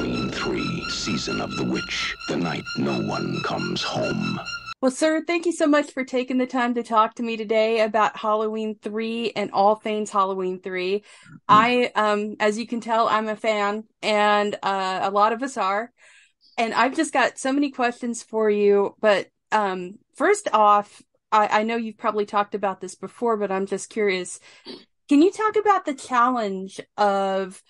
Halloween 3, Season of the Witch, the night no one comes home. Well, sir, thank you so much for taking the time to talk to me today about Halloween 3 and all things Halloween 3. I, um, as you can tell, I'm a fan and, uh, a lot of us are. And I've just got so many questions for you. But, um, first off, I, I know you've probably talked about this before, but I'm just curious. Can you talk about the challenge of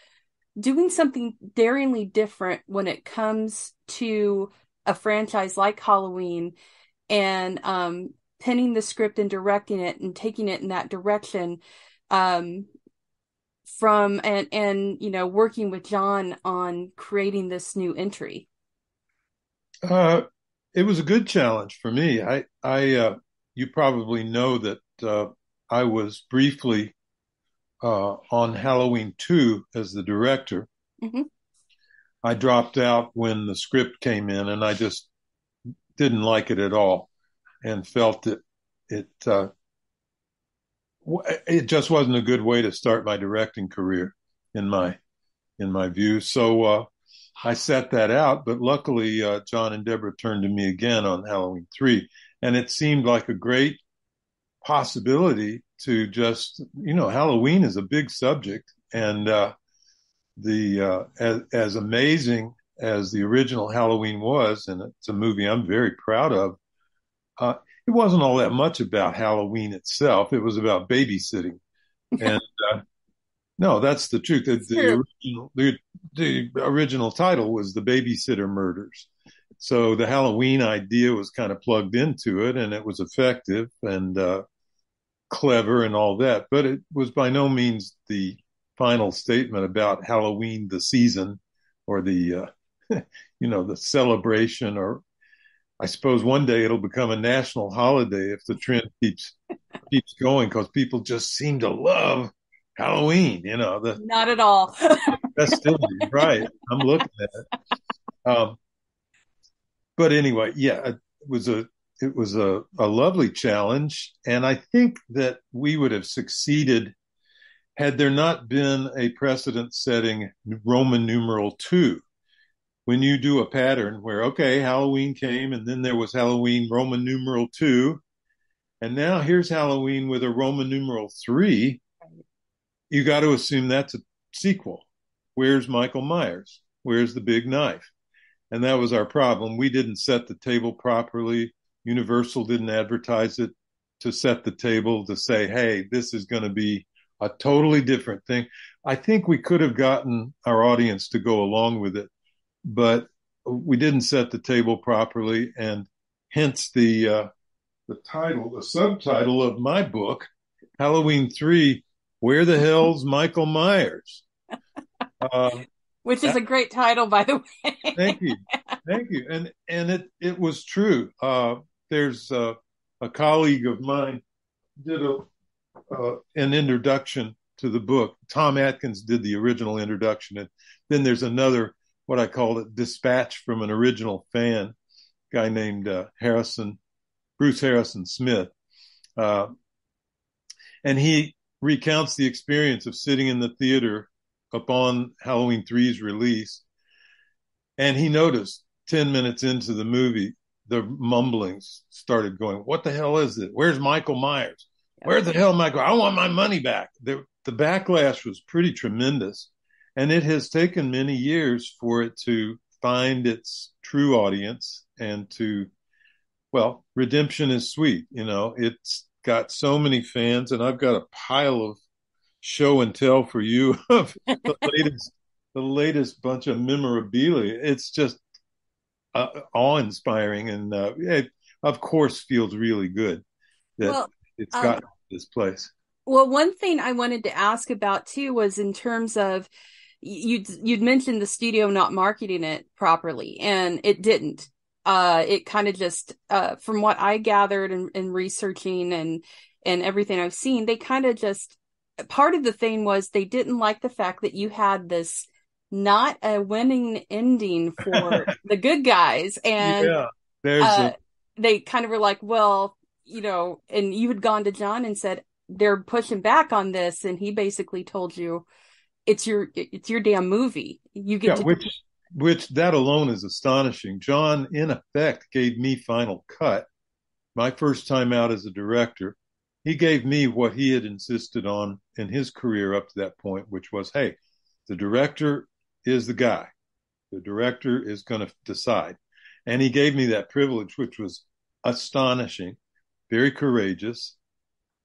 doing something daringly different when it comes to a franchise like Halloween and um, penning the script and directing it and taking it in that direction um, from and and you know working with John on creating this new entry? Uh, it was a good challenge for me. I I uh, you probably know that uh, I was briefly uh, on Halloween 2 as the director. Mm-hmm. I dropped out when the script came in and I just didn't like it at all and felt that it, uh, it just wasn't a good way to start my directing career in my, in my view. So, uh, I set that out, but luckily, uh, John and Deborah turned to me again on Halloween 3 and it seemed like a great possibility to just you know Halloween is a big subject and uh, the uh, as, as amazing as the original Halloween was and it's a movie I'm very proud of uh, it wasn't all that much about Halloween itself. It was about babysitting. And uh, no that's the truth. The, the original the, the original title was the babysitter murders so the Halloween idea was kind of plugged into it and it was effective and uh, clever and all that, but it was by no means the final statement about Halloween, the season, or the, uh, you know, the celebration. Or I suppose one day it'll become a national holiday if the trend keeps keeps going, because people just seem to love Halloween. You know, the not at all festivities, right? I'm looking at it. Um, but anyway, yeah, it was a it was a, a lovely challenge. And I think that we would have succeeded had there not been a precedent setting Roman numeral two. When you do a pattern where, okay, Halloween came and then there was Halloween Roman numeral two, and now here's Halloween with a Roman numeral three, you got to assume that's a sequel. Where's Michael Myers? Where's the big knife? And that was our problem. We didn't set the table properly. Universal didn't advertise it to set the table to say, hey, this is going to be a totally different thing. I think we could have gotten our audience to go along with it, but we didn't set the table properly, and hence the uh, the title, the subtitle of my book, Halloween Three: Where the Hell's Michael Myers? Uh, Which is a great title, by the way. thank you, thank you, and and it it was true. Uh, there's a, a colleague of mine did a uh, an introduction to the book. Tom Atkins did the original introduction, and then there's another what I call it dispatch from an original fan, guy named uh, Harrison Bruce Harrison Smith, uh, and he recounts the experience of sitting in the theater upon Halloween 3's release, and he noticed ten minutes into the movie the mumblings started going, what the hell is it? Where's Michael Myers? Where the hell Michael? I want my money back. The, the backlash was pretty tremendous. And it has taken many years for it to find its true audience and to, well, redemption is sweet. You know, it's got so many fans and I've got a pile of show and tell for you of the latest, the latest bunch of memorabilia. It's just uh, awe-inspiring, and uh, it, of course, feels really good that well, it's got um, this place. Well, one thing I wanted to ask about too was in terms of you'd you'd mentioned the studio not marketing it properly, and it didn't. Uh, it kind of just, uh, from what I gathered and, and researching and and everything I've seen, they kind of just part of the thing was they didn't like the fact that you had this not a winning ending for the good guys. And yeah, there's uh, a... they kind of were like, well, you know, and you had gone to John and said, they're pushing back on this. And he basically told you, it's your, it's your damn movie. You get yeah, to, which, which that alone is astonishing. John, in effect, gave me final cut my first time out as a director. He gave me what he had insisted on in his career up to that point, which was, hey, the director is the guy. The director is going to decide. And he gave me that privilege, which was astonishing, very courageous.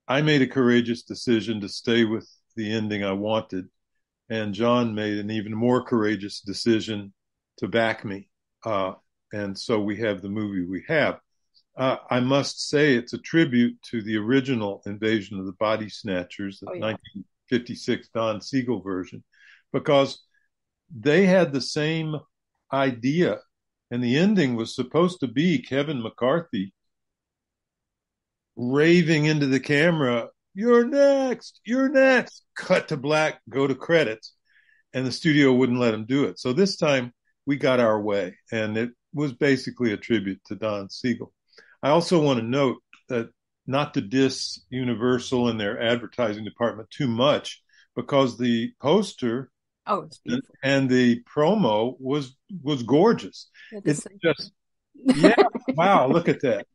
I made a courageous decision to stay with the ending I wanted. And John made an even more courageous decision to back me. Uh, and so we have the movie we have. Uh, I must say it's a tribute to the original Invasion of the Body Snatchers, the oh, yeah. 1956 Don Siegel version, because they had the same idea. And the ending was supposed to be Kevin McCarthy raving into the camera, You're next, you're next. Cut to black, go to credits. And the studio wouldn't let him do it. So this time we got our way. And it was basically a tribute to Don Siegel. I also want to note that not to diss Universal and their advertising department too much, because the poster oh, and the promo was was gorgeous. It's just yeah, wow, look at that.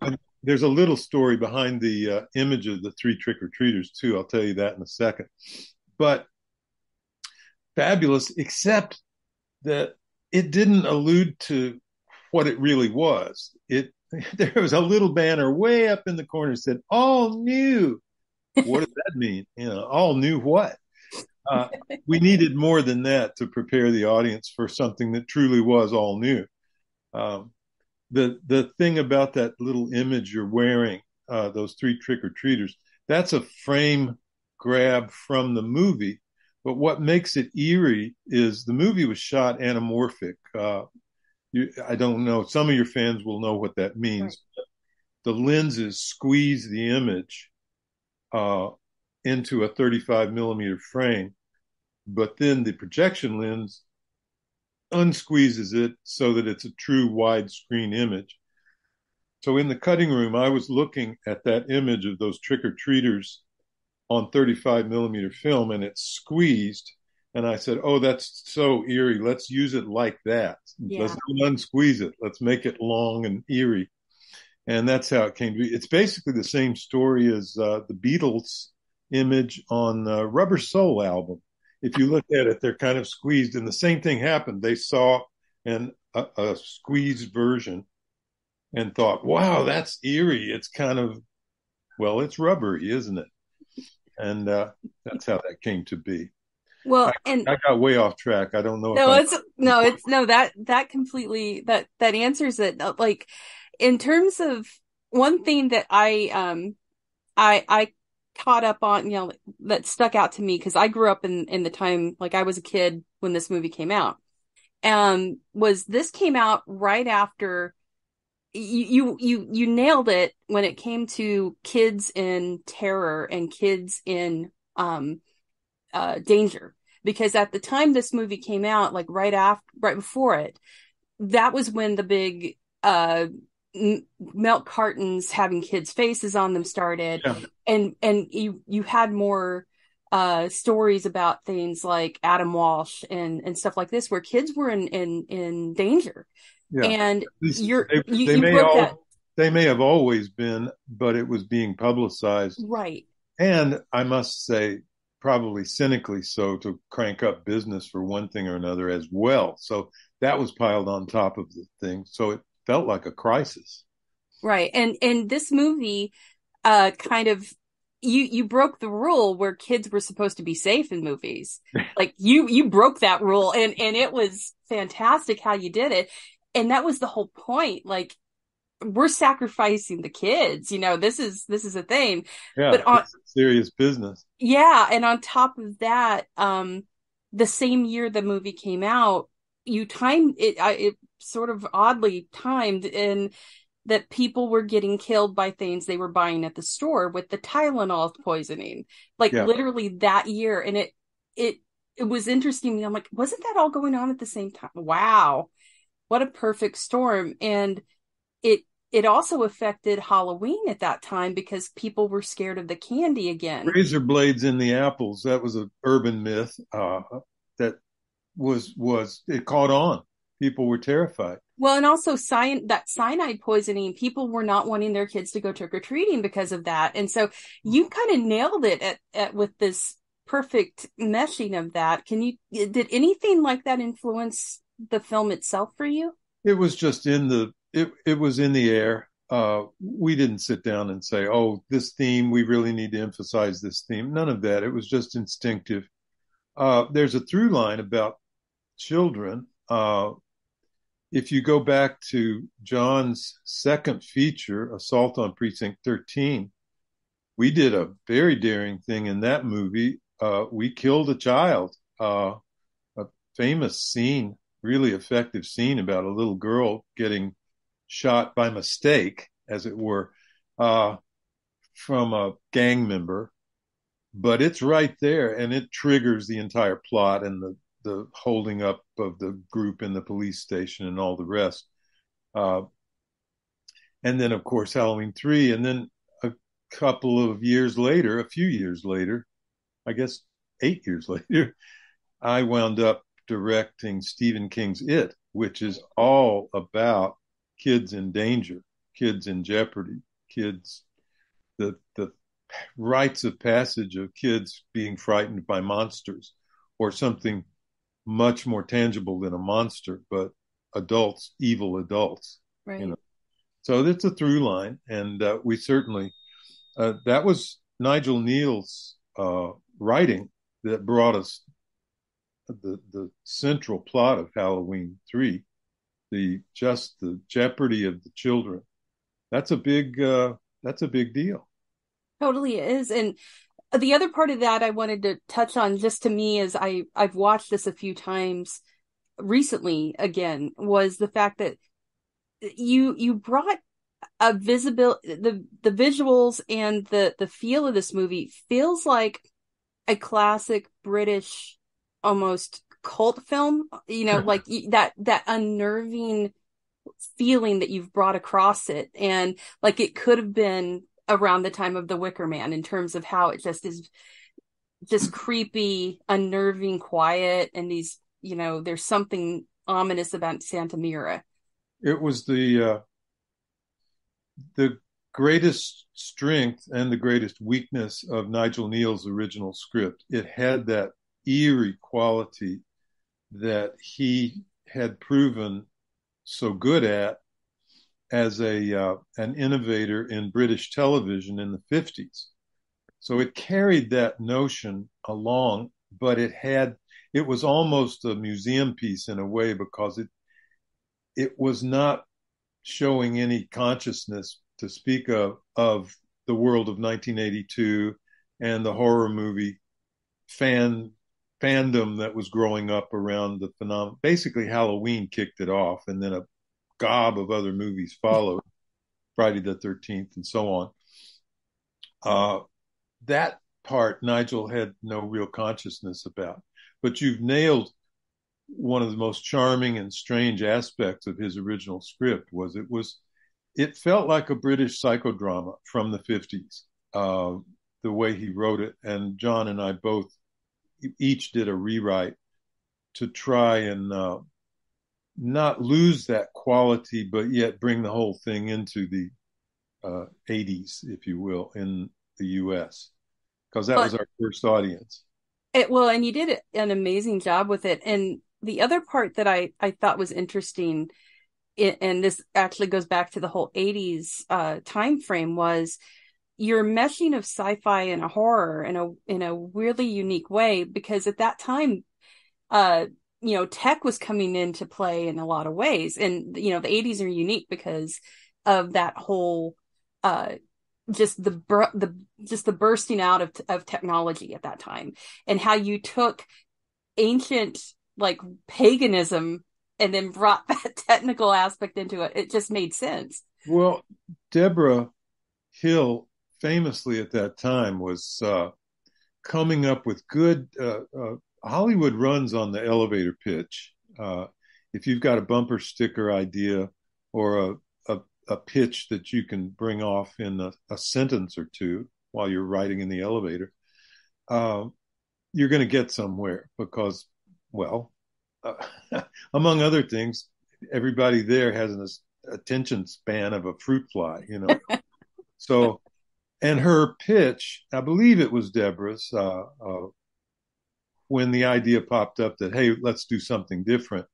And there's a little story behind the uh, image of the three trick or treaters too. I'll tell you that in a second. But fabulous, except that it didn't allude to what it really was. It there was a little banner way up in the corner said all new. What does that mean? You know, all new what? Uh, we needed more than that to prepare the audience for something that truly was all new. Um, the the thing about that little image you're wearing, uh, those three trick or treaters, that's a frame grab from the movie. But what makes it eerie is the movie was shot anamorphic. Uh, you, I don't know. Some of your fans will know what that means. Right. The lenses squeeze the image uh, into a 35 millimeter frame, but then the projection lens unsqueezes it so that it's a true widescreen image. So in the cutting room, I was looking at that image of those trick or treaters on 35 millimeter film and it's squeezed and I said, "Oh, that's so eerie. Let's use it like that. Yeah. Let's unsqueeze it. Let's make it long and eerie." And that's how it came to be. It's basically the same story as uh, the Beatles image on the Rubber Soul album. If you look at it, they're kind of squeezed, and the same thing happened. They saw an a, a squeezed version and thought, "Wow, that's eerie. It's kind of well, it's rubbery, isn't it?" And uh, that's how that came to be. Well, I, and I got way off track. I don't know. No, it's no, it's no that that completely that that answers it. Uh, like in terms of one thing that I um I I caught up on, you know, that stuck out to me because I grew up in in the time like I was a kid when this movie came out. Um, was this came out right after you you you you nailed it when it came to kids in terror and kids in um uh, danger because at the time this movie came out, like right after, right before it, that was when the big uh, milk cartons having kids' faces on them started, yeah. and and you you had more uh, stories about things like Adam Walsh and and stuff like this, where kids were in in in danger. Yeah. And you're they, you, they you may all, that. they may have always been, but it was being publicized, right? And I must say, probably cynically so to crank up business for one thing or another as well. So that was piled on top of the thing. So it felt like a crisis. Right. And and this movie uh kind of you you broke the rule where kids were supposed to be safe in movies. like you you broke that rule and and it was fantastic how you did it. And that was the whole point. Like we're sacrificing the kids you know this is this is a thing. Yeah but on serious business. Yeah and on top of that um the same year the movie came out you timed it I, it sort of oddly timed in that people were getting killed by things they were buying at the store with the Tylenol poisoning like yeah. literally that year. And it it it was interesting. I'm like wasn't that all going on at the same time wow what a perfect storm. And it it also affected Halloween at that time because people were scared of the candy again. Razor blades in the apples. That was an urban myth uh, that was was it caught on. People were terrified. Well, and also cyan that cyanide poisoning, people were not wanting their kids to go trick or treating because of that. And so you kind of nailed it at, at with this perfect meshing of that. Can you did anything like that influence the film itself for you? It was just in the it it was in the air. Uh, we didn't sit down and say, "Oh, this theme we really need to emphasize this theme." None of that. It was just instinctive. Uh, there's a through line about children. Uh, if you go back to John's second feature, Assault on Precinct 13, we did a very daring thing in that movie. Uh, we killed a child. Uh, a famous scene, really effective scene about a little girl getting shot by mistake, as it were, uh, from a gang member. But it's right there, and it triggers the entire plot and the the holding up of the group in the police station and all the rest. Uh, and then, of course, Halloween 3. And then a couple of years later, a few years later, I guess eight years later, I wound up directing Stephen King's It, which is all about kids in danger, kids in jeopardy, kids, the, the rites of passage of kids being frightened by monsters or something much more tangible than a monster, but adults, evil adults. Right. You know? So it's a through line, and uh, we certainly uh, that was Nigel Kneale's uh, writing that brought us the the central plot of Halloween three, the just the jeopardy of the children. That's a big uh, that's a big deal. Totally is, and the other part of that I wanted to touch on just to me is I I've watched this a few times recently again was the fact that you you brought a visible the the visuals and the the feel of this movie feels like a classic British almost cult film you know like that that unnerving feeling that you've brought across it and like it could have been around the time of the Wicker Man in terms of how it just is just creepy, unnerving, quiet, and these, you know, there's something ominous about Santa Mira. It was the uh, the greatest strength and the greatest weakness of Nigel Kneale's original script. It had that eerie quality that he had proven so good at as a uh, an innovator in British television in the 50s. So it carried that notion along, but it had it was almost a museum piece in a way because it it was not showing any consciousness to speak of of the world of 1982 and the horror movie fan fandom that was growing up around the phenomenon. Basically, Halloween kicked it off, and then a gob of other movies followed, Friday the 13th and so on. Uh, that part Nigel had no real consciousness about. But you've nailed one of the most charming and strange aspects of his original script was it was it felt like a British psychodrama from the 50s, uh, the way he wrote it. And John and I both each did a rewrite to try and uh, not lose that quality, but yet bring the whole thing into the uh, 80s, if you will, in the US, because that but, was our first audience. It, well, and you did an amazing job with it. And the other part that I, I thought was interesting, and this actually goes back to the whole 80s uh, time frame, was your meshing of sci-fi and a horror in a in a really unique way because at that time uh you know, tech was coming into play in a lot of ways. And, you know, the 80s are unique because of that whole, uh, just the the just the bursting out of of technology at that time and how you took ancient like paganism and then brought that technical aspect into it it just made sense well deborah hill famously at that time was uh, coming up with good uh, uh, Hollywood runs on the elevator pitch. Uh, if you've got a bumper sticker idea or a, a, a pitch that you can bring off in a, a, sentence or two while you're riding in the elevator, uh, you're going to get somewhere because, well, uh, among other things, everybody there has an attention span of a fruit fly, you know. so, and her pitch, I believe it was Deborah's, uh, uh, when the idea popped up that, hey, let's do something different.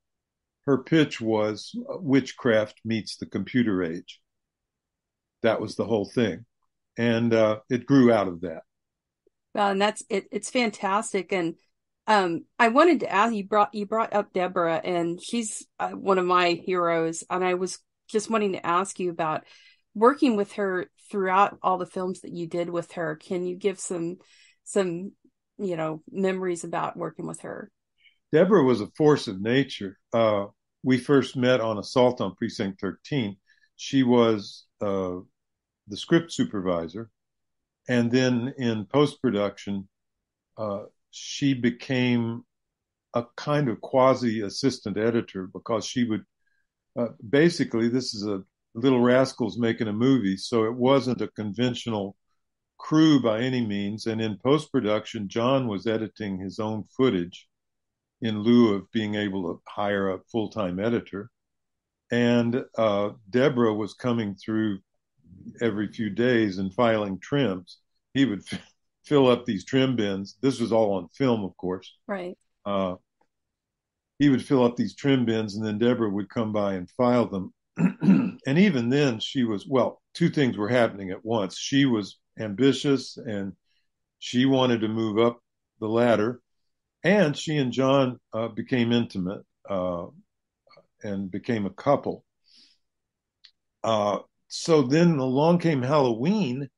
Her pitch was uh, witchcraft meets the computer age. That was the whole thing. And uh, it grew out of that. Well, and that's it. It's fantastic. And um, I wanted to ask you brought you brought up Deborah, and she's uh, one of my heroes. And I was just wanting to ask you about working with her throughout all the films that you did with her. Can you give some some you know memories about working with her? Deborah was a force of nature. Uh, we first met on Assault on Precinct 13. She was uh, the script supervisor, and then in post production, uh, she became a kind of quasi assistant editor because she would uh, basically this is a little rascals making a movie so it wasn't a conventional crew by any means. And in post production john was editing his own footage in lieu of being able to hire a full-time editor. And uh, deborah was coming through every few days and filing trims. He would f- fill up these trim bins. This was all on film of course. Right. Uh, he would fill up these trim bins and then Deborah would come by and file them. and even then she was, well, two things were happening at once. She was ambitious and she wanted to move up the ladder and she and John uh, became intimate uh, and became a couple. Uh, so then along came Halloween,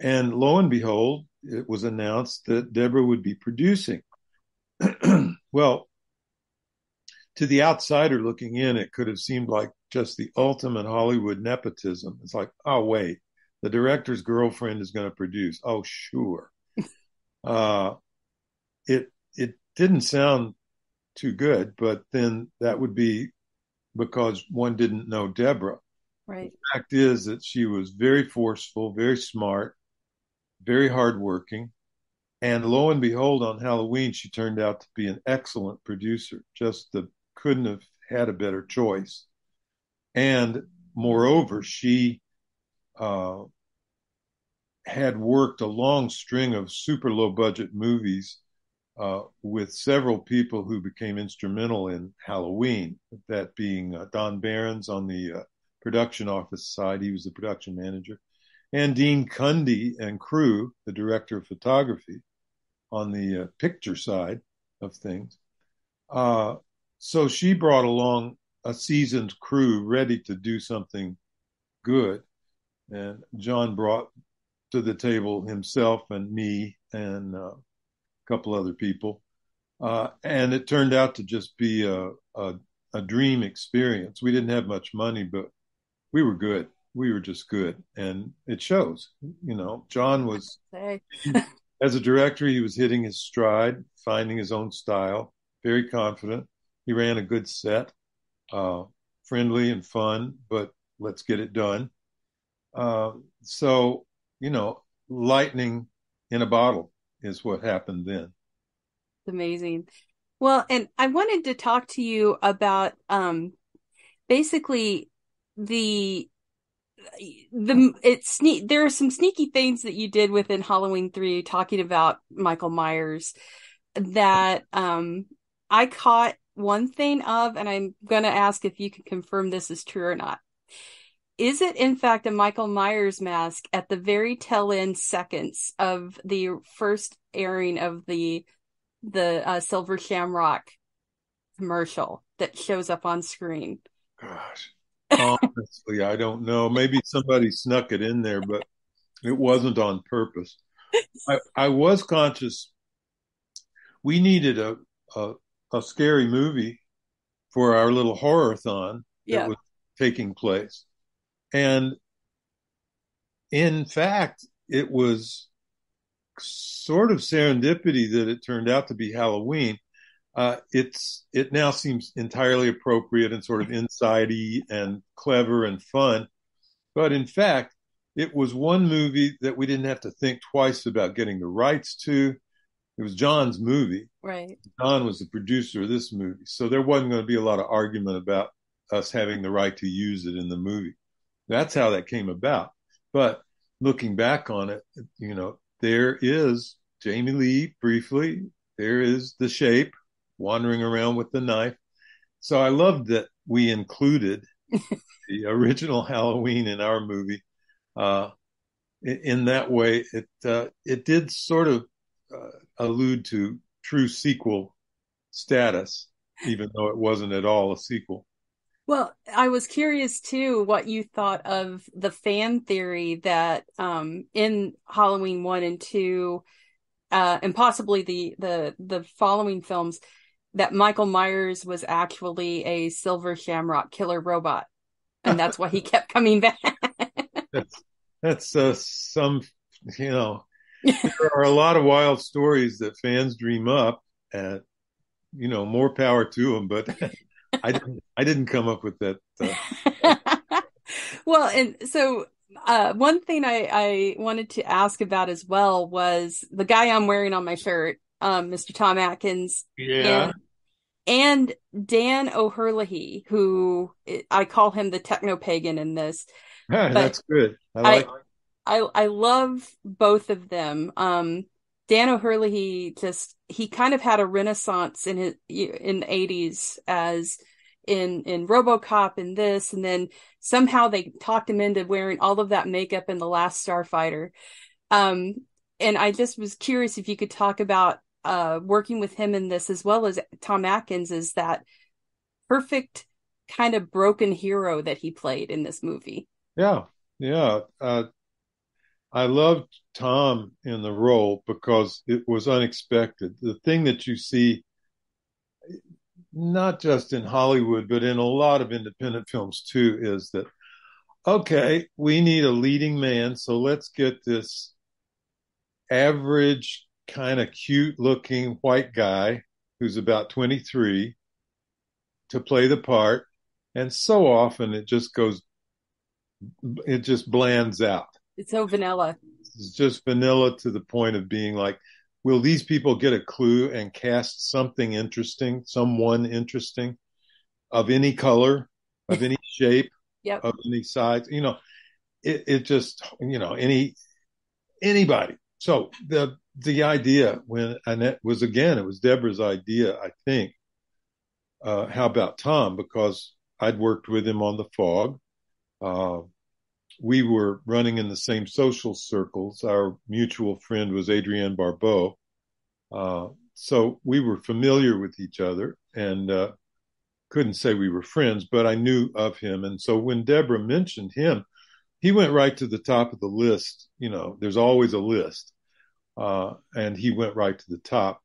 and lo and behold, it was announced that Deborah would be producing. well, to the outsider looking in, it could have seemed like just the ultimate Hollywood nepotism. It's like, oh, wait, the director's girlfriend is going to produce. Oh, sure. uh, it, it didn't sound too good, but then that would be because one didn't know Deborah. Right. The fact is that she was very forceful, very smart, very hardworking. And lo and behold, on Halloween, she turned out to be an excellent producer, just the couldn't have had a better choice. And moreover, she uh, had worked a long string of super low budget movies uh, with several people who became instrumental in Halloween, that being uh, Don Behrens on the uh, production office side, he was the production manager, and Dean Cundey and crew, the director of photography, on the uh, picture side of things. So she brought along a seasoned crew ready to do something good. And John brought to the table himself and me and uh, a couple other people. Uh, and it turned out to just be a, a, a dream experience. We didn't have much money, but we were good. We were just good. And it shows, you know, John was, as a director, he was hitting his stride, finding his own style, very confident he ran a good set, uh, friendly and fun, but let's get it done. Uh, so, you know, lightning in a bottle is what happened then. Amazing. Well, and I wanted to talk to you about um, basically the the it's sneak there are some sneaky things that you did within Halloween 3 talking about Michael Myers that um I caught one thing of, and I'm going to ask if you can confirm this is true or not. Is it in fact a Michael Myers mask at the very tail end seconds of the first airing of the the uh, Silver Shamrock commercial that shows up on screen? Gosh, honestly, I don't know. Maybe somebody snuck it in there, but it wasn't on purpose. I, I was conscious. We needed a, a a scary movie for our little horror-thon yeah. that was taking place. And in fact, it was sort of serendipity that it turned out to be Halloween. Uh, it's it now seems entirely appropriate and sort of insidey and clever and fun, but in fact, it was one movie that we didn't have to think twice about getting the rights to. It was John's movie. Right. John was the producer of this movie, so there wasn't going to be a lot of argument about us having the right to use it in the movie. That's how that came about. But looking back on it, you know, there is Jamie Lee briefly. There is the shape wandering around with the knife. So I loved that we included the original Halloween in our movie. Uh, in that way, it uh, it did sort of uh, allude to true sequel status, even though it wasn't at all a sequel. Well, I was curious too what you thought of the fan theory that um, in Halloween one and two, uh, and possibly the the the following films, that Michael Myers was actually a silver shamrock killer robot, and that's why he kept coming back. that's that's uh, some, you know, there are a lot of wild stories that fans dream up, and you know, more power to them. But I didn't, I didn't come up with that. Uh... well, and so uh, one thing I, I wanted to ask about as well was the guy I'm wearing on my shirt, um, Mr. Tom Atkins. Yeah. And, and Dan O'Herlihy, who I call him the techno pagan in this. That's good. I like. I, I, I love both of them. Um, Dan O'Herlihy just he kind of had a renaissance in his in the eighties as in in RoboCop and this, and then somehow they talked him into wearing all of that makeup in the Last Starfighter. Um, and I just was curious if you could talk about uh, working with him in this as well as Tom Atkins is that perfect kind of broken hero that he played in this movie. Yeah, yeah. Uh, I loved Tom in the role because it was unexpected. The thing that you see, not just in Hollywood, but in a lot of independent films too, is that, okay, we need a leading man. So let's get this average, kind of cute looking white guy who's about 23 to play the part. And so often it just goes, it just blands out it's so vanilla. It's just vanilla to the point of being like, will these people get a clue and cast something interesting, someone interesting of any color, of any shape, yep. of any size? You know, it, it just, you know, any, anybody. So the, the idea when Annette was again, it was Deborah's idea, I think. Uh, how about Tom? Because I'd worked with him on the fog. Uh, we were running in the same social circles. Our mutual friend was Adrienne Barbeau. Uh, so we were familiar with each other and uh, couldn't say we were friends, but I knew of him. And so when Deborah mentioned him, he went right to the top of the list. You know, there's always a list. Uh, and he went right to the top.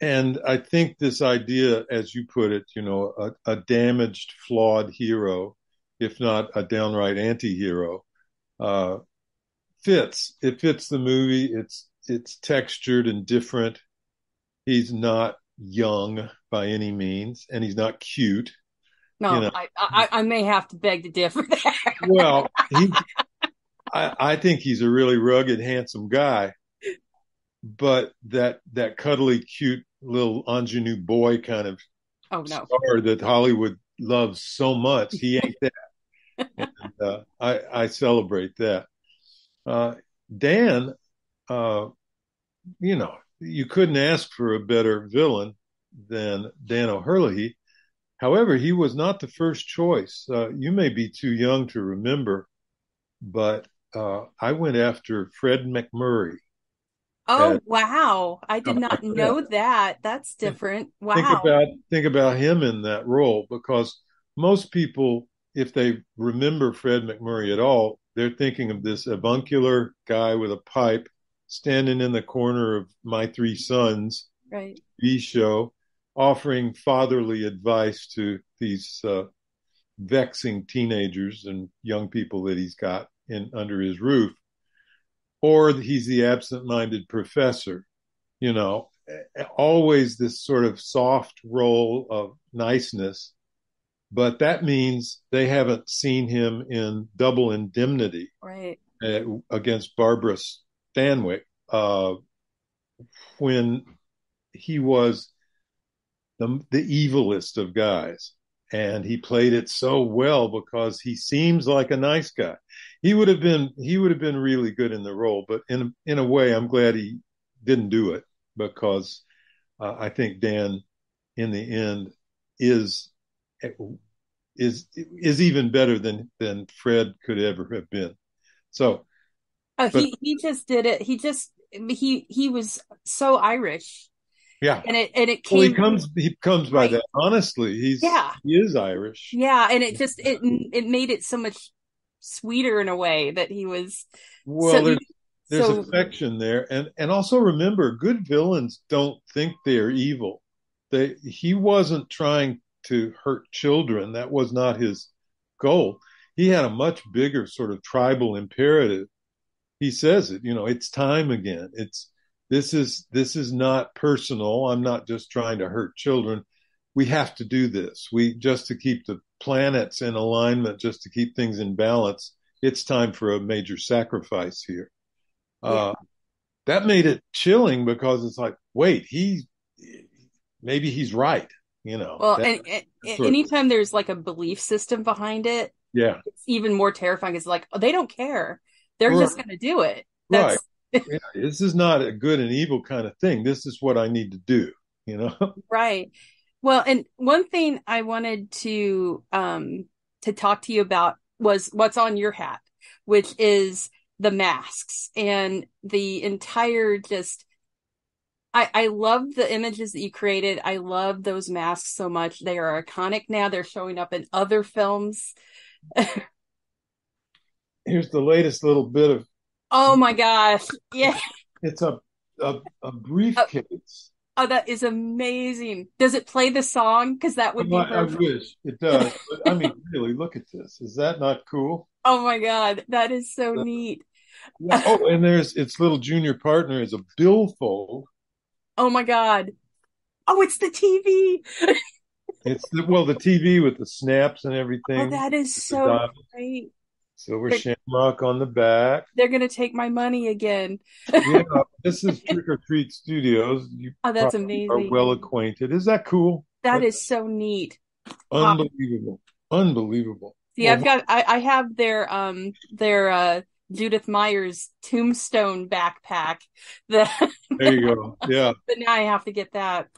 And I think this idea, as you put it, you know, a, a damaged, flawed hero, if not a downright anti-hero, uh, fits. It fits the movie. It's it's textured and different. He's not young by any means, and he's not cute. No, you know? I, I, I may have to beg to differ there. well, he, I, I think he's a really rugged, handsome guy, but that that cuddly, cute little ingenue boy kind of oh, no. star that Hollywood loves so much. He ain't that. and, uh, I, I celebrate that. Uh, Dan, uh, you know, you couldn't ask for a better villain than Dan O'Herlihy. However, he was not the first choice. Uh, you may be too young to remember, but uh, I went after Fred MacMurray Oh wow! I did not know that. That's different. Wow. Think about think about him in that role because most people, if they remember Fred MacMurray at all, they're thinking of this avuncular guy with a pipe standing in the corner of My Three Sons right. B show, offering fatherly advice to these uh, vexing teenagers and young people that he's got in under his roof or he's the absent-minded professor. You know, always this sort of soft role of niceness, but that means they haven't seen him in double indemnity right. Uh, against Barbara Stanwyck uh, when he was the the evilest of guys, and he played it so well because he seems like a nice guy. He would have been he would have been really good in the role, but in in a way, I'm glad he didn't do it because uh, I think Dan, in the end, is is is even better than than Fred could ever have been. So, oh, but, he he just did it. He just he he was so Irish. Yeah, and it and it came. Well, he comes he comes by right. that. Honestly, he's yeah he is Irish. Yeah, and it just it it made it so much sweeter in a way that he was. Well, so, there's, there's so, affection there, and and also remember, good villains don't think they are evil. They he wasn't trying to hurt children. That was not his goal. He had a much bigger sort of tribal imperative. He says it, you know, it's time again. It's this is this is not personal. I'm not just trying to hurt children. We have to do this. We just to keep the planets in alignment, just to keep things in balance. It's time for a major sacrifice here. Yeah. Uh, that made it chilling because it's like, wait, he maybe he's right. You know. Well, that, and, and anytime of, there's like a belief system behind it, yeah, it's even more terrifying. It's like oh, they don't care; they're right. just going to do it. That's, right yeah, this is not a good and evil kind of thing. This is what I need to do, you know? Right. Well, and one thing I wanted to um to talk to you about was what's on your hat, which is the masks and the entire just I, I love the images that you created. I love those masks so much. They are iconic now. They're showing up in other films. Here's the latest little bit of Oh my gosh. Yeah. It's a a, a briefcase. Oh, oh that is amazing. Does it play the song? Because that would be oh, I wish it does. but, I mean, really, look at this. Is that not cool? Oh my god, that is so that, neat. Yeah. Oh, and there's its little junior partner is a billfold. Oh my god. Oh, it's the TV. it's the, well the TV with the snaps and everything. Oh, that is so great. Silver Shamrock on the back. They're going to take my money again. yeah, this is Trick or Treat Studios. You oh, that's amazing. Are well acquainted. Is that cool? That that's is so neat. Unbelievable. Unbelievable. See, well, I've got I, I have their um their uh Judith Myers tombstone backpack. The there you go. Yeah. but now I have to get that.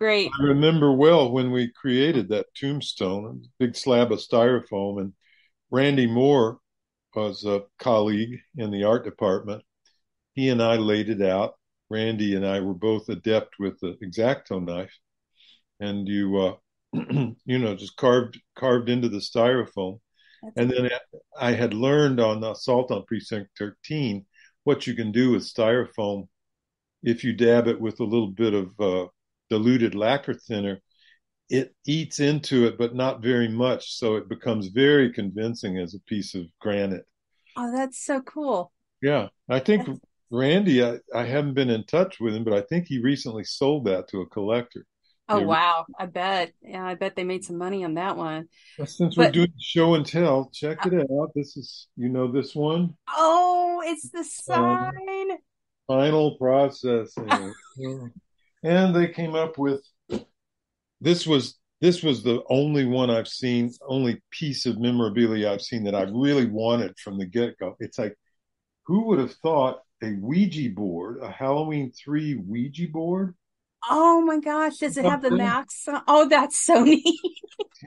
Great. I remember well when we created that tombstone, a big slab of styrofoam, and Randy Moore was a colleague in the art department. He and I laid it out. Randy and I were both adept with the X-Acto knife, and you, uh, you know, just carved carved into the styrofoam. That's and then I had learned on the Assault on Precinct 13 what you can do with styrofoam if you dab it with a little bit of uh, diluted lacquer thinner it eats into it, but not very much. So it becomes very convincing as a piece of granite. Oh, that's so cool. Yeah. I think that's... Randy, I, I haven't been in touch with him, but I think he recently sold that to a collector. Oh, wow. I bet. Yeah, I bet they made some money on that one. Since but, we're doing show and tell, check it out. This is, you know, this one. Oh, it's the sign. Um, final processing. and they came up with this was this was the only one I've seen, only piece of memorabilia I've seen that I really wanted from the get go. It's like, who would have thought a Ouija board, a Halloween three Ouija board? Oh my gosh, does it have the max? Oh, that's so neat.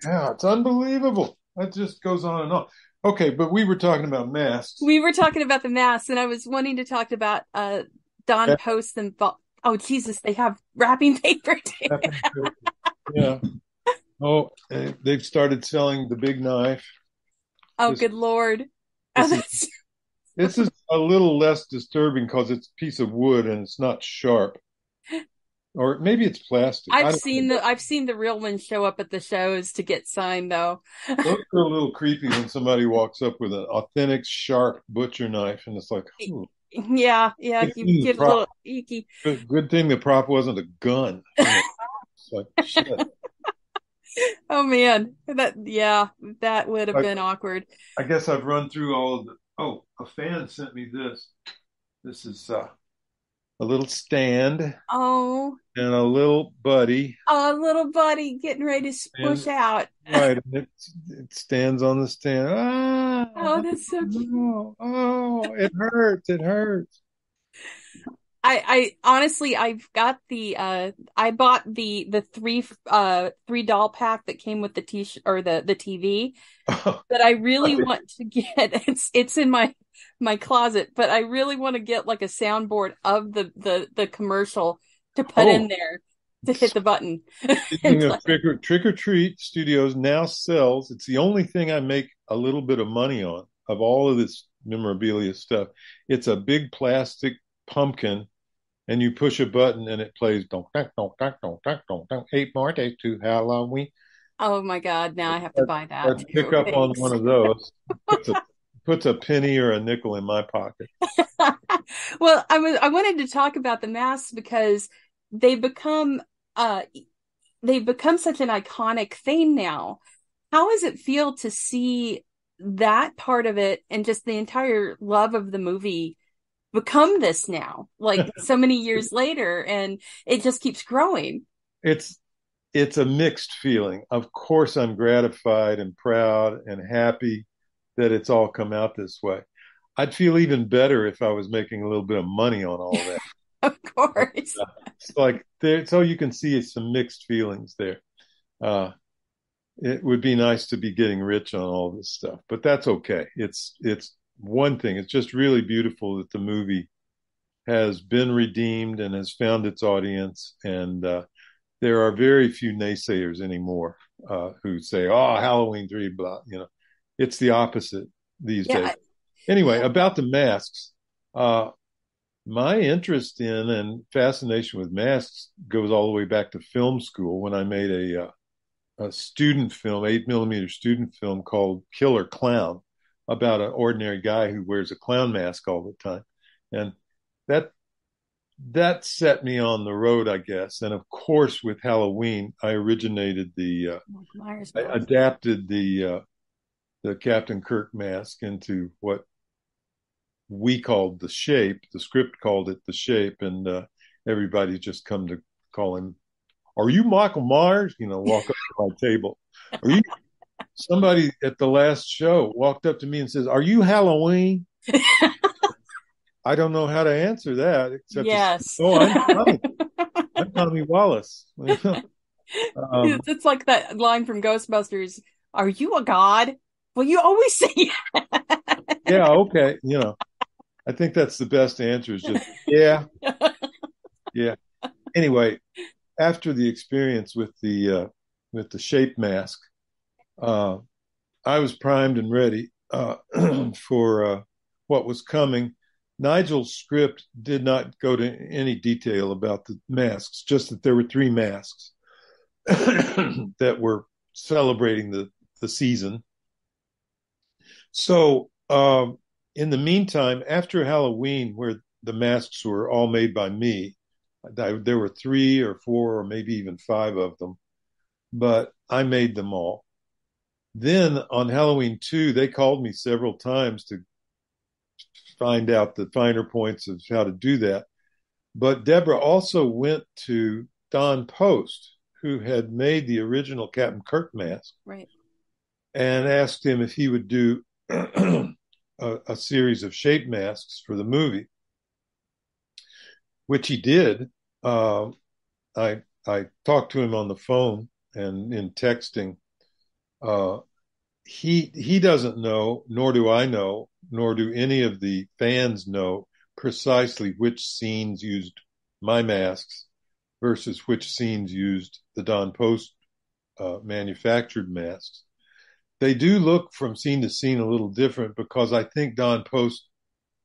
yeah, it's unbelievable. That just goes on and on. Okay, but we were talking about masks. We were talking about the masks, and I was wanting to talk about uh Don. Post and oh Jesus, they have wrapping paper. Wrapping paper yeah. Oh, they've started selling the big knife. Oh, this, good lord! This, oh, is, this is a little less disturbing because it's a piece of wood and it's not sharp, or maybe it's plastic. I've seen know. the I've seen the real ones show up at the shows to get signed, though. Those are a little creepy when somebody walks up with an authentic sharp butcher knife, and it's like. Ooh. Yeah, yeah, you get a little icky. Good, good thing the prop wasn't a gun. like, oh man, that yeah, that would have I, been awkward. I guess I've run through all of the. Oh, a fan sent me this. This is uh, a little stand Oh, and a little buddy. a little buddy getting ready to spush out. Right. And it, it stands on the stand. Ah, Oh, that's so cute. oh, oh, it hurts. It hurts. I, I honestly, I've got the, uh, I bought the, the three, uh, three doll pack that came with the t or the, the TV that I really want to get. It's, it's in my, my closet, but I really want to get like a soundboard of the, the, the commercial to put in Oh. there to hit the button. Speaking of Trick or, Trick or Treat Studios now sells, it's the only thing I make a little bit of money on of all of this memorabilia stuff. It's a big plastic pumpkin, and you push a button and it plays don't don't don't don't don't eight more days to Halloween. Oh my God! Now I have to buy that. Let's pick up on one of those. Puts a, puts a penny or a nickel in my pocket. well, I was I wanted to talk about the masks because they become uh they become such an iconic thing now. How does it feel to see that part of it and just the entire love of the movie become this now, like so many years later, and it just keeps growing? it's it's a mixed feeling. Of course, I'm gratified and proud and happy that it's all come out this way. I'd feel even better if I was making a little bit of money on all that. Of course. it's like there, so you can see some mixed feelings there. Uh, it would be nice to be getting rich on all this stuff, but that's okay. It's it's one thing. It's just really beautiful that the movie has been redeemed and has found its audience, and uh, there are very few naysayers anymore uh, who say, "Oh, Halloween three, blah." You know, it's the opposite these Yeah, days. Anyway, about the masks, uh, my interest in and fascination with masks goes all the way back to film school when I made a uh, a student film, eight millimeter student film called Killer Clown, about an ordinary guy who wears a clown mask all the time, and that that set me on the road, I guess. And of course, with Halloween, I originated the uh, I adapted the uh, the Captain Kirk mask into what we called the shape. The script called it the shape, and uh, everybody just come to call him. Are you Michael Myers? You know, walk up to my table. Are you? Somebody at the last show walked up to me and says, "Are you Halloween?" I don't know how to answer that except to Yes. say, "Oh, I'm Tommy. I'm Tommy Wallace." um, it's, like that line from Ghostbusters. Are you a god? Well, you always say yeah, okay, you know, I think that's the best answer is just yeah, yeah. Anyway, after the experience with the uh, with the shape mask, uh, I was primed and ready uh, for uh, what was coming. Nigel's script did not go to any detail about the masks, just that there were three masks that were celebrating the the season. So, um, in the meantime, after Halloween, where the masks were all made by me, I, there were three or four or maybe even five of them, but I made them all. Then on Halloween 2, they called me several times to find out the finer points of how to do that. But Debra also went to Don Post, who had made the original Captain Kirk mask, right. and asked him if he would do a, a, series of shape masks for the movie, which he did. Uh, I I talked to him on the phone and in texting. Uh, he he doesn't know, nor do I know, nor do any of the fans know precisely which scenes used my masks versus which scenes used the Don Post uh, manufactured masks. They do look from scene to scene a little different because I think Don Post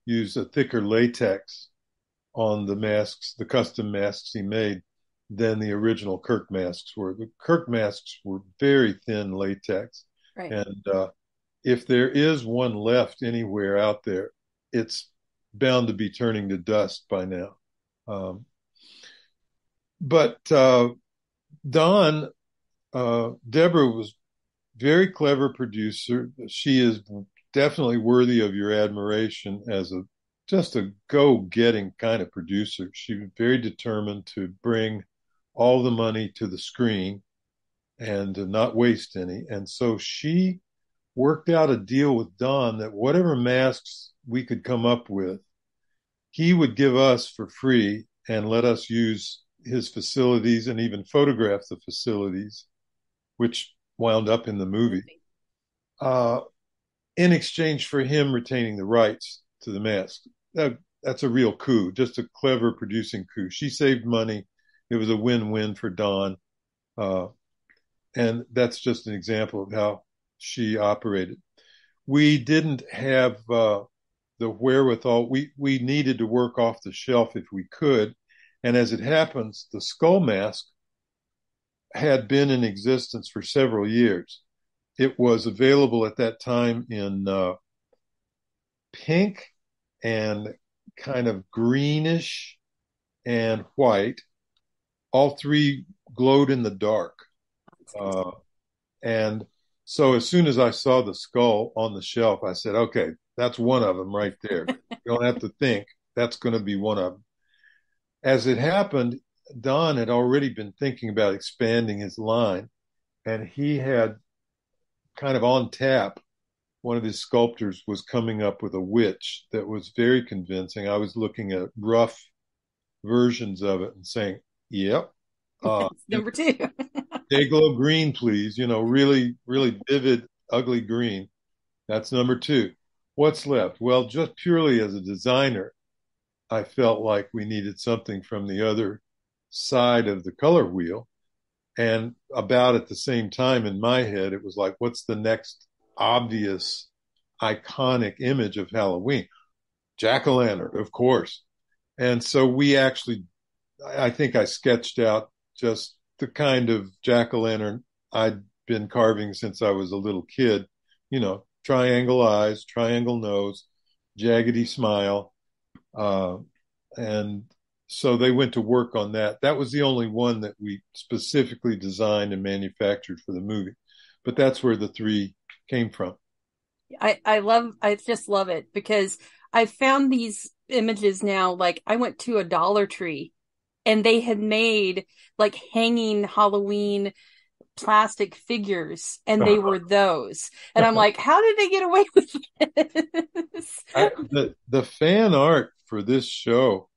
used a thicker latex on the masks, the custom masks he made, than the original Kirk masks were. The Kirk masks were very thin latex. Right. And uh, if there is one left anywhere out there, it's bound to be turning to dust by now. Um, but uh, Don, uh, Debra was very clever producer. She is definitely worthy of your admiration as a just a go-getting kind of producer. She was very determined to bring all the money to the screen and not waste any. And so she worked out a deal with Don that whatever masks we could come up with, he would give us for free and let us use his facilities and even photograph the facilities, which wound up in the movie, uh, in exchange for him retaining the rights to the mask. That, that's a real coup, just a clever producing coup. She saved money. It was a win-win for Don. Uh, and that's just an example of how she operated. We didn't have uh, the wherewithal. We we needed to work off the shelf if we could, and as it happens, the skull mask had been in existence for several years. It was available at that time in uh, pink and kind of greenish and white. All three glowed in the dark. Uh, and so as soon as I saw the skull on the shelf, I said, okay, that's one of them right there. you don't have to think. That's going to be one of them. As it happened, Don had already been thinking about expanding his line, and he had kind of on tap. One of his sculptors was coming up with a witch that was very convincing. I was looking at rough versions of it and saying, "Yep, uh, number two. glow green, please. You know, really, really vivid, ugly green. That's number two. What's left? Well, just purely as a designer, I felt like we needed something from the other side of the color wheel. And about at the same time in my head, it was like, what's the next obvious iconic image of Halloween? Jack o' lantern, of course. And so we actually, I think I sketched out just the kind of jack o' lantern I'd been carving since I was a little kid. You know, triangle eyes, triangle nose, jaggedy smile. Uh, and so they went to work on that. That was the only one that we specifically designed and manufactured for the movie. But that's where the three came from. I, I love, I just love it because I found these images now. Like I went to a Dollar Tree and they had made like hanging Halloween plastic figures and they were those. And i'm like how did they get away with this? I, the the fan art for this show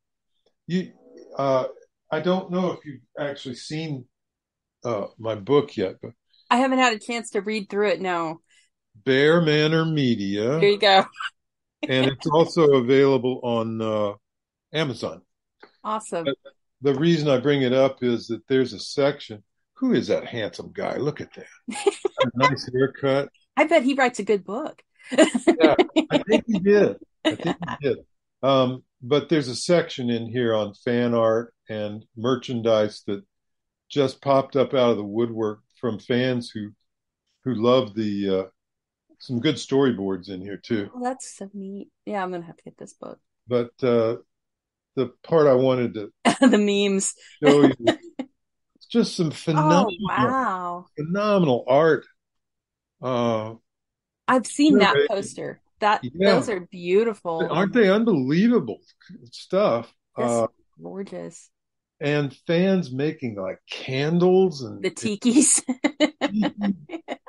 you uh i don't know if you've actually seen uh my book yet but i haven't had a chance to read through it no. Bear manor media. There you go. And it's also available on uh amazon. Awesome. but the reason i bring it up is that there's a section who is that handsome guy? Look at that. nice haircut. I bet he writes a good book. yeah, I think he did. I think he did. Um, but there's a section in here on fan art and merchandise that just popped up out of the woodwork from fans who who love the uh, some good storyboards in here too. Oh, that's so neat. Yeah, I'm gonna have to get this book. But uh, the part I wanted to the memes show you just some phenomenal, oh, wow. phenomenal art. Uh, I've seen that poster. That yeah. those are beautiful. Aren't they unbelievable stuff? Uh, gorgeous. And fans making like candles and the tikis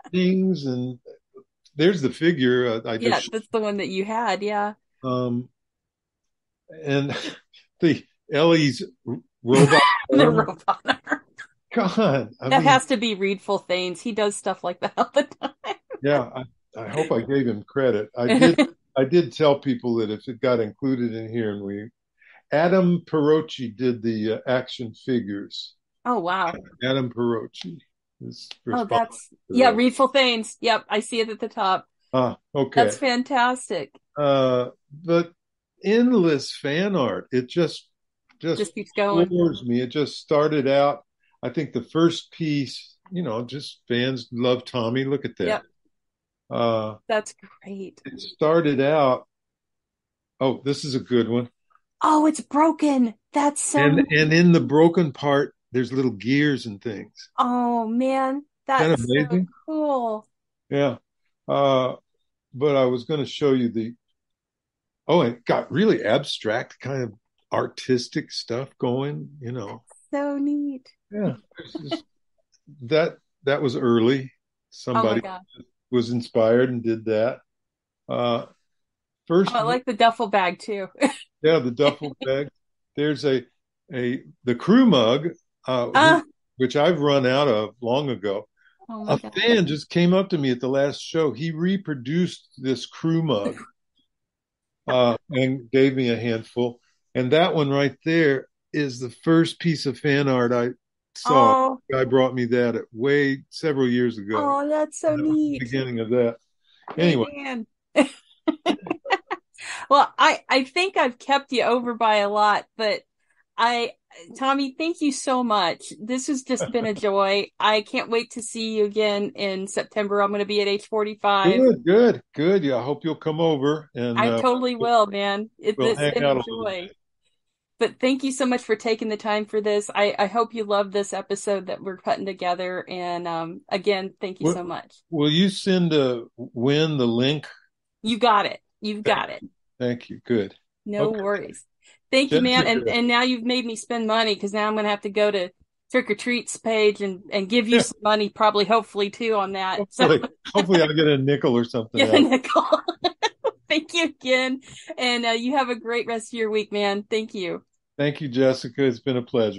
things, and there's the figure. Uh, I yeah, that's the one that you had. Yeah. Um, and the Ellie's robot. the robot. God, I that mean, has to be Reed Thanes. He does stuff like that all the time. yeah, I, I, hope I gave him credit. I did. I did tell people that if it got included in here, and we, Adam Perochi did the uh, action figures. Oh wow, Adam Perochi. oh, that's yeah, Reed Thanes. Yep, I see it at the top. Ah, okay, that's fantastic. Uh, but endless fan art. It just just, just keeps going. Floors me. It just started out I think the first piece, you know, just fans love Tommy. Look at that. Yep. Uh, That's great. It started out. Oh, this is a good one. Oh, it's broken. That's so. And and in the broken part, there's little gears and things. Oh man, that's so cool. Yeah, uh, but I was going to show you the oh, it got really abstract, kind of artistic stuff going. You know, so neat. Yeah, just, that that was early. Somebody oh was inspired and did that. Uh, first, oh, I like the duffel bag too. yeah, the duffel bag. There's a a the crew mug, uh, uh. which I've run out of long ago. Oh a God. fan just came up to me at the last show. He reproduced this crew mug uh, and gave me a handful. And that one right there is the first piece of fan art I saw. Oh. Guy brought me that at way several years ago. Oh, that's so That neat. beginning of that. Anyway, well, I I think I've kept you over by a lot, but I Tommy, thank you so much. This has just been a joy. I can't wait to see you again in September. I'm going to be at H45. good, good, good. Yeah, I hope you'll come over. And I uh, totally will, man. It, we'll it's been a joy. But thank you so much for taking the time for this. I, I hope you love this episode that we're putting together. And um, again, thank you so much. Will you send a win the link? You got it. You've got it. Thank you. Good. No Okay. worries. Thank you, man. And and now you've made me spend money because now I'm going to have to go to Trick or Treats page and and give you Yeah. some money, probably, hopefully, too, on that. So Hopefully, hopefully I'll get a nickel or something. get a nickel. Thank you again, and uh, you have a great rest of your week, man. Thank you. Thank you, Jessica. It's been a pleasure.